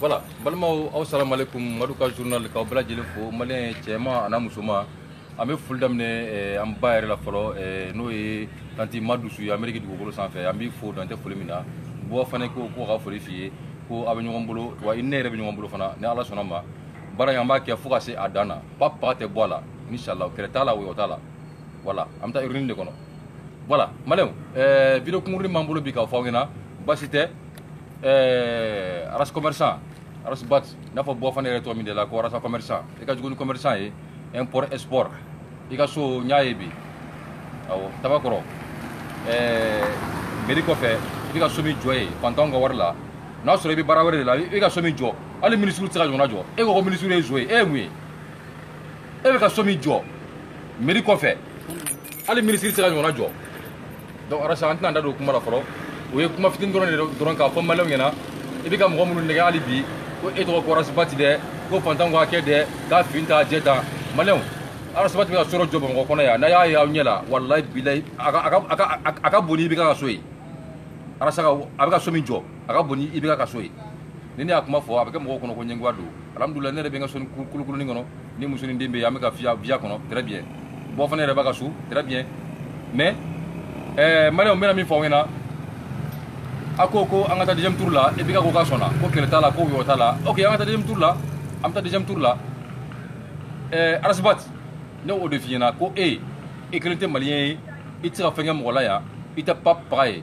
voilà balimaw aw salamalekun madu ka journal k'aw bɛɛ lajɛlen fo maliyɛn cɛma an'a musoma an bɛ foli daminɛ eh, an ba yɛrɛ la fɔlɔ eh, n'o ye tanti ma dusu ye ameriki dugukolo sanfɛ an b'i fo dantɛ foli min na bɔ fana ko ko ka foli f'i ye ko a bɛ ɲɔgɔn bolo wa i ne yɛrɛ bɛ ɲɔgɔn bolo fana ni ala sɔnna ma baara in an b'a kɛ fo ka se a dan na pa pa tɛ bɔ a la inshallah kɛlɛ t'a la woyɔ t'a la voilà an bɛ taa urine de kɔnɔ voilà maliyɛnw eh, video kunkuruni b'an bolo bi k'a fɔ aw ɲɛna baasi tɛ eh, aras commerçant aras bat n'a fɔ bɔ fana yɛrɛ tɔ min de la ko arasa commerçant i ka jugu ni commerçant ye import export i ka so n y'a ye bi awɔ tabakɔrɔ eh, meri kɔfɛ i bɛ ka so min jɔ ye fantanw ka wari la n'a sɔrɔ i bɛ baara wɛrɛ de la i bɛ ka so min jɔ hali minisiriw tɛ se ka ɲɔgɔnna jɔ e ko ko minisiriw ye zo ye e ye mun ye e bɛ ka so min jɔ meri kɔfɛ hali minisiri tɛ se ka ɲɔgɔnna jɔ donc arasa an tɛna da don kuma la fɔlɔ o ye kuma fitini dɔrɔn de dɔrɔn k'a fɔ maliyɛnw ɲɛna i bɛ ka mɔgɔ minnu nɛgɛ hali bi ko e tɔgɔ ko arasaba ti dɛ ko fantan ko a kɛ dɛ k'a fin ta jɛ ta maliyɛnw arasaba ti bɛ ka sɔrɔ jɔ bamakɔ kɔnɔ yan n'a y'a ye aw ɲɛ la walayi bilayi a ka bon n'i bɛ ka so ye arasa a bɛ ka so min jɔ a ka bon ni i bɛ ka so ye ni ne y'a kuma fɔ a bɛ kɛ mɔgɔw kɔnɔ ko ɲɛngoya don alhamdulilayi ne yɛrɛ bɛ n ka so ni kulukuruni kɔnɔ ni muso ni den bɛ yen an bɛ ka viya viya kɔnɔ très bien bɔ fana yɛrɛ b'a ka so très bien mais ɛɛ maliyɛnw n bɛna min fɔ aw ɲɛna a ko ko an ka taa deuxième tour la e bɛ ka ko k'a sɔnna ko kɛlɛ t'a la ko wɔyɔ t'a la ok an ka taa deuxième tour la an bɛ taa deuxième tour la ɛɛ arasibat ne y'o de f'i ɲɛna ko e e kelen tɛ maliyɛn ye i tɛ se ka fɛn kɛ mɔgɔ la yan i tɛ pap paga ye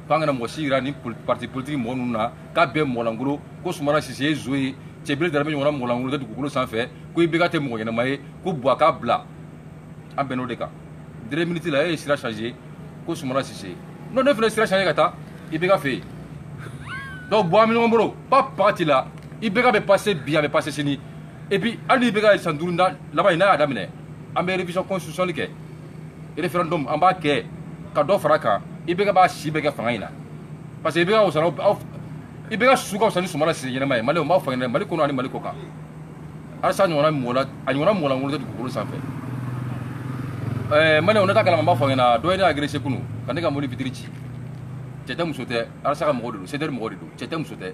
k'an kana mɔgɔ si jira ni parti politique mɔgɔ ninnu na k'a bɛɛ mɔgɔlankolo ko sumana sise ye zo ye cɛbiri dara bɛ ɲɔgɔnna mɔgɔlankolo tɛ dugukolo sanfɛ ko i bɛ ka tɛ mɔgɔ ɲɛnama ye ko bɔ a k'a bila an bɛn'o de kan dere miniti la e ye sira change ko sumana sise n'o ne fana sira change ka taa i bɛ ka fɛ yen donc bɔ an bɛ ɲɔgɔn bolo ba paga t'i la i bɛ ka bɛ passe bi a bɛ passe sini et puis hali n'i bɛ ka san duuru laban in n'a y'a daminɛ an bɛ révision constitutionnelle kɛ referendum an b'a kɛ ka dɔ fara kan i bɛ ka b'a si bɛ kɛ fanga in na parce que i bɛ ka wasara aw i bɛ ka su ka fisa ni sumala siri ɲɛnama ye mali o b'a fɔ ɲɛnɛ mali kɔnɔ ani mali kɔ kan alisa a ɲɔgɔnna mɔla a ɲɔgɔnna mɔlankolon tɛ dugukolo sanfɛ ɛɛ mali o ne ta kalama n b'a fɔ ɲɛna dɔ ye ne agrese kunu ka ne ka mobili fitiri ci cɛ tɛ muso tɛ alisa ka mɔgɔ de don sedɛri mɔgɔ de don cɛ tɛ muso tɛ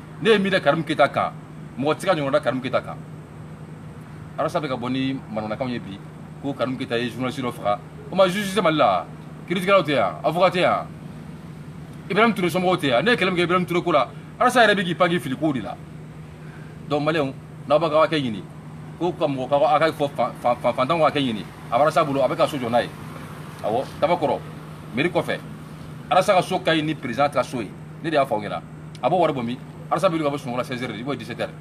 ne ye min da karimu keyita kan mɔgɔ tɛ se ka ɲɔgɔn da karimu keyita kan arasa bɛ ka bɔ ni manamanakanw ye bi ko karimu keyita ye journaliste dɔ faga o ma juge tɛ mali la kiritigɛlaw tɛ yan avocat tɛ yan ibrahim ture somɔgɔw tɛ yan ne ye kɛlɛ min kɛ ibrahim ture ko la arasa yɛrɛ bɛ k'i pan k'i fili kow de la donc maliyɛnw n'aw b'a ka hakɛ ɲini ko ka mɔgɔ ka hakɛ fɔ fantanw ka hakɛ ɲini a bɛ arasa bolo a bɛ ka so jɔ n'a ye awɔ tabakɔrɔ meri kɔfɛ arasa ka so ka ɲi ni perezan ka so ye ne de y'a fɔ aw ɲɛna a b'o wari bɔ min arasa bɛ ka bɔ sunɔgɔ la sɛnsɛri de i b'o disɛtɛri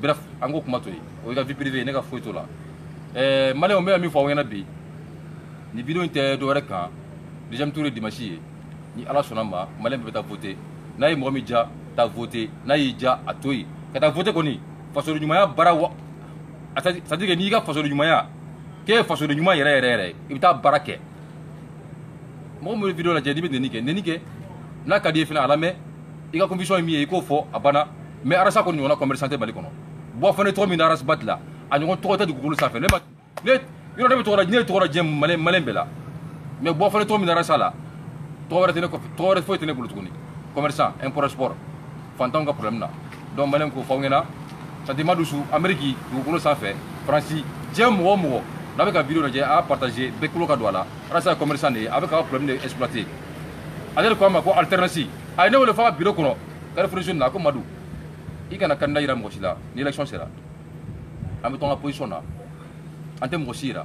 bref an k'o kuma to yen o y'i ka vie privée ye ne ka foyi t'o la ɛɛ eh, maliyɛnw n bɛ ka min fɔ aw ɲɛna bi nin video in tɛ dɔ wɛrɛ kan deuxième tour ye dimanche ye ni ala sɔnna ma maliyɛn bɛɛ bɛ taa voter n'a ye mɔgɔ min diya taa voter n'a y'i diya a to yen ka taa voter kɔni fasolo ɲumanya baara wa c'est à dire que n'i ka fasolo ɲumanya k'e ye fasolo ɲuman yɛrɛ yɛrɛ yɛrɛ i bɛ taa baara kɛ mɔgɔ min bɛ video lajɛ n'i bɛ neni kɛ neni kɛ n'a ka di ye fana a lamɛn i ka conviction ye min ye i k'o fɔ a banna mais arasa kɔni ɲɔgɔnna commerçant tɛ mali kɔnɔ bɔ fɔ ne tɔgɔ min na arasa ba tila a ɲɔgɔn tɔgɔ tɛ dugukolo sanfɛ ne ma ne yɔrɔ ne bɛ tɔgɔ la ne tɔgɔ la diɲɛ malin malin bɛɛ la mais bɔ fɔ ne tɔgɔ min na arasa la tɔgɔ wɛrɛ tɛ ne kɔfɛ tɔgɔ wɛrɛ foyi tɛ ne bolo tuguni commerçant import sport fantanw ka problème na donc malen k'o fɔ ɲɛna santima dusu ameriki dugukolo sanfɛ faransi diɲɛ mɔgɔ mɔgɔ n'a bɛ ka video lajɛ a partage bɛɛ tulo ka don a la arasa ye commerçant de ye a bɛ ka problème de exploiter ale de ko a ma ko alternance a ye ne wele fo a ka biro kɔnɔ carrefourison na ko madu i kana kanda yira mɔgɔ si la ni élection sera an bɛ to an ka position na an tɛ mɔgɔ si yira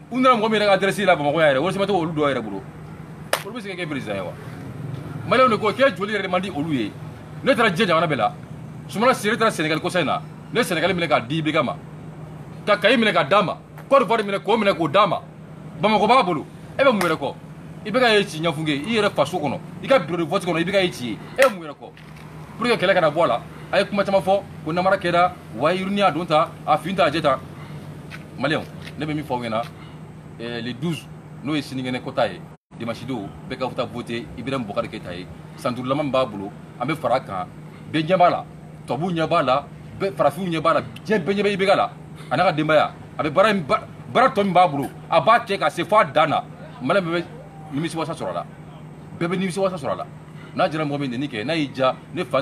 u nana mɔgɔ min yɛrɛ ka adrɛsi la bamakɔ yɛrɛ wolosɛbɛn tɛ olu dɔ yɛrɛ bolo olu bɛ se ka kɛ perezida ye wa maliyɛnw de ko k'e joli yɛrɛ de man di olu ye ne taara diɲɛ jamana bɛɛ la sumana sere taara sɛnɛgali kɔsa in na ne ye sɛnɛgali minɛ k'a di ibk ma ka kayi minɛ ka d'a ma kɔri fɔri minɛ k'o minɛ k'o d'a ma bamakɔ b'a bolo e bɛ mun yɛrɛ kɔ i bɛ ka ye ci ɲɛfunke i yɛrɛ faso kɔnɔ i ka biro de vɔti kɔnɔ i bɛ ka ye ci ye e bɛ mun yɛrɛ kɔ pour que kɛlɛ kana bɔ a la a ye kuma caman fɔ ko namara kɛra wa yirini a don ta a fin ta a jɛ ta maliyɛnw ne bɛ min fɔ aw ɲɛna eh, le 12 n'o ye sinikɛnɛ kɔta ye dimanche don bɛɛ ka taa vote ibirahim bukari keyita ye san duurulama min b'a bolo an bɛ fara a kan bɛɛ ɲɛ b'a la tubabuw ɲɛ b'a la farafinw ɲɛ b'a la diɲɛ bɛɛ ɲɛ bɛ ibeka la a n'a ka denbaya a bɛ baara tɔ min b'a bolo a b'a kɛ ka se fɔ a dan na maliyɛn bɛɛ nimisiwasa sɔrɔ a la, bɛɛ bɛ nimisiwasa sɔrɔ a la, n'a diyara mɔgɔ min ye nɛni kɛ n'a y'i diya ne fa